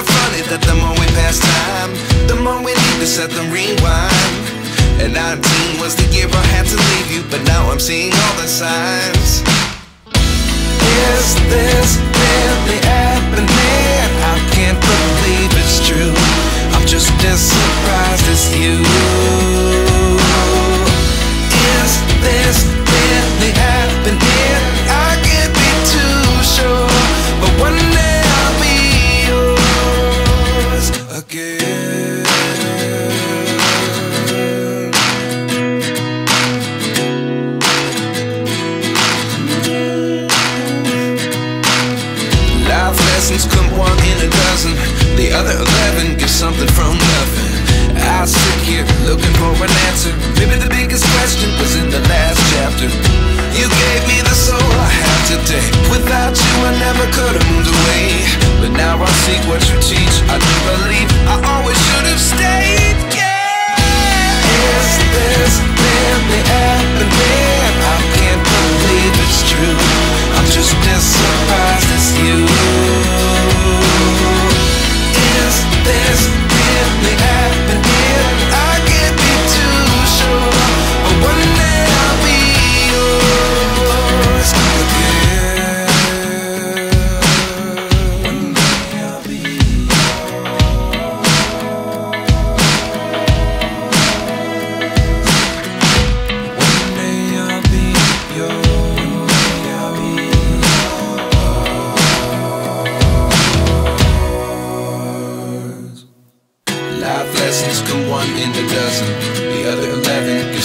of funny that the more we pass time, the more we need to set the rewind. And 19 was the year I had to leave you, but now I'm seeing all the signs. Is this really happening? I can't believe it's true. I'm just as surprised as you.